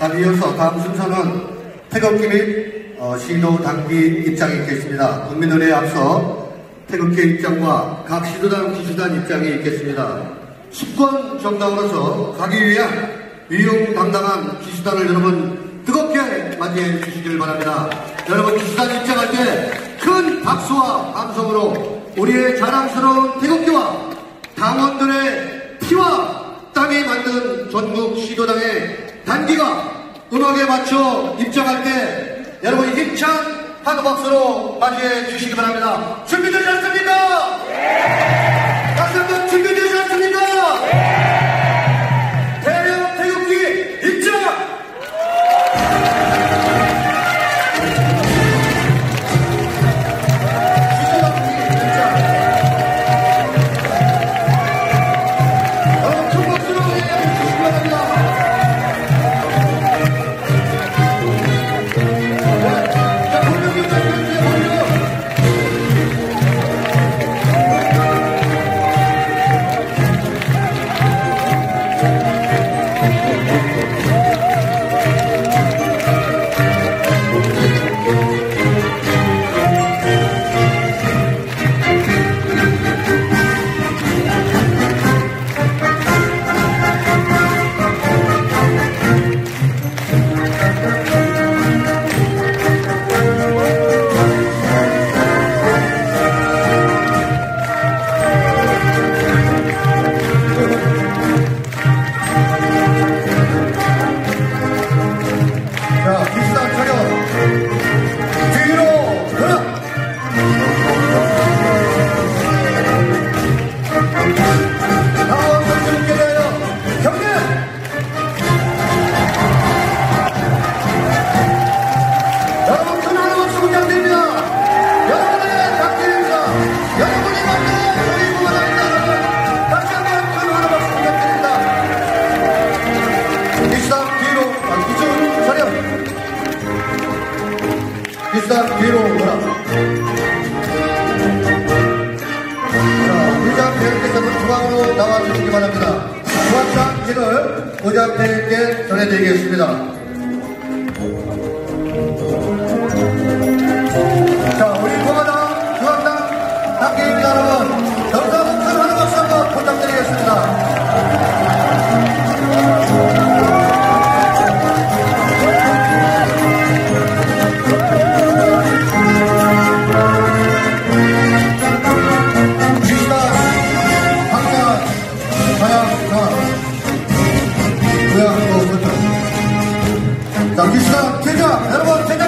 아, 이어서 다음 순서는 태극기 및 어, 시도 당기 입장이 있겠습니다. 국민들에 앞서 태극기 입장과 각 시도당 기수단 입장이 있겠습니다. 집권 정당으로서 가기 위한 위용당당한 기수단을 여러분 뜨겁게 맞이해 주시길 바랍니다. 여러분 기수단 입장할 때 큰 박수와 함성으로 우리의 자랑스러운 태극기와 당원들의 피와 땀이 만든 전국 시도당의 단기가 음악에 맞춰 입장할 때 여러분 힘찬 한우 박수로 맞이해 주시기 바랍니다. 준비되지 않습니까? 네! 다시 한번 준비되지 않습니까? 네! 대형 태극기 입장! 여러분 큰 박수로 맞이해 주 기수단 뒤로 돌아. 자, 부장 대리께서는 중앙으로 나와주시기 바랍니다. 중앙장식을 부장 대리께 전해드리겠습니다. 남깁시다. 퇴장! 여러분, 퇴장!